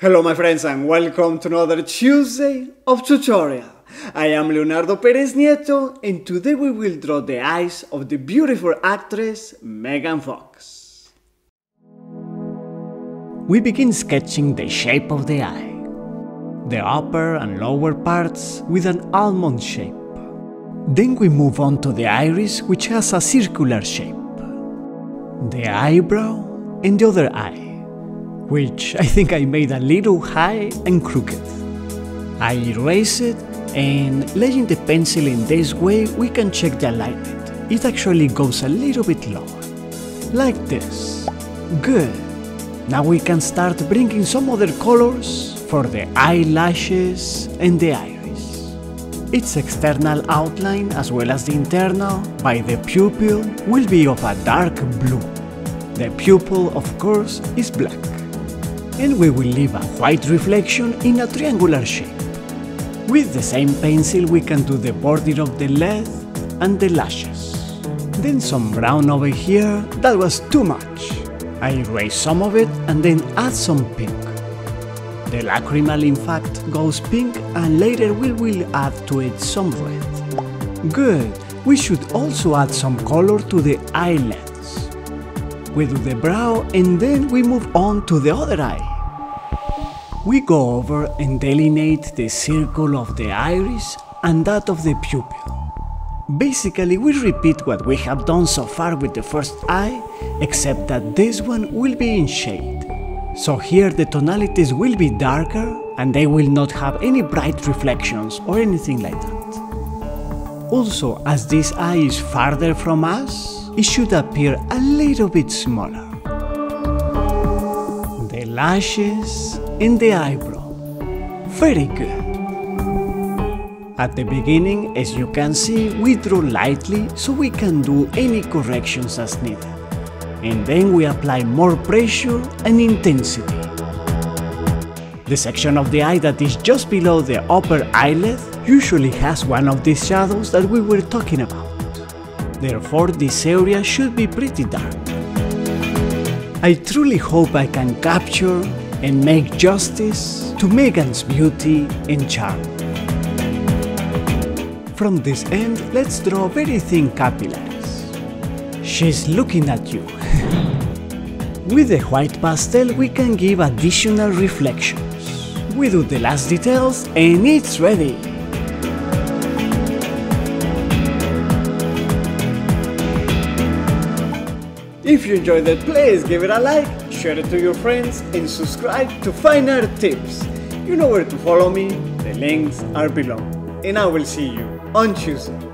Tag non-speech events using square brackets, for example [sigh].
Hello my friends and welcome to another Tuesday of tutorial. I am Leonardo Pereznieto and today we will draw the eyes of the beautiful actress Megan Fox. We begin sketching the shape of the eye. The upper and lower parts with an almond shape. Then we move on to the iris which has a circular shape. The eyebrow and the other eye which I think I made a little high and crooked. I erase it and laying the pencil in this way we can check the alignment. It actually goes a little bit lower. Like this. Good. Now we can start bringing some other colors for the eyelashes and the iris. Its external outline as well as the internal by the pupil will be of a dark blue. The pupil of course is black and we will leave a white reflection in a triangular shape. With the same pencil we can do the border of the lid and the lashes. Then some brown over here, that was too much. I erase some of it and then add some pink. The lacrimal in fact goes pink and later we will add to it some red. Good, we should also add some color to the eyelids. We do the brow and then we move on to the other eye. We go over and delineate the circle of the iris and that of the pupil. Basically, we repeat what we have done so far with the first eye, except that this one will be in shade. So here the tonalities will be darker and they will not have any bright reflections or anything like that. Also, as this eye is farther from us, it should appear a little bit smaller. The lashes and the eyebrow. Very good. At the beginning, as you can see, we draw lightly so we can do any corrections as needed. And then we apply more pressure and intensity. The section of the eye that is just below the upper eyelid usually has one of these shadows that we were talking about. Therefore, this area should be pretty dark. I truly hope I can capture and make justice to Megan's beauty and charm. From this end, let's draw very thin capillaries. She's looking at you. [laughs] With the white pastel, we can give additional reflections. We do the last details and it's ready. If you enjoyed it, please give it a like, share it to your friends, and subscribe to Fine Art Tips. You know where to follow me, the links are below. And I will see you on Tuesday.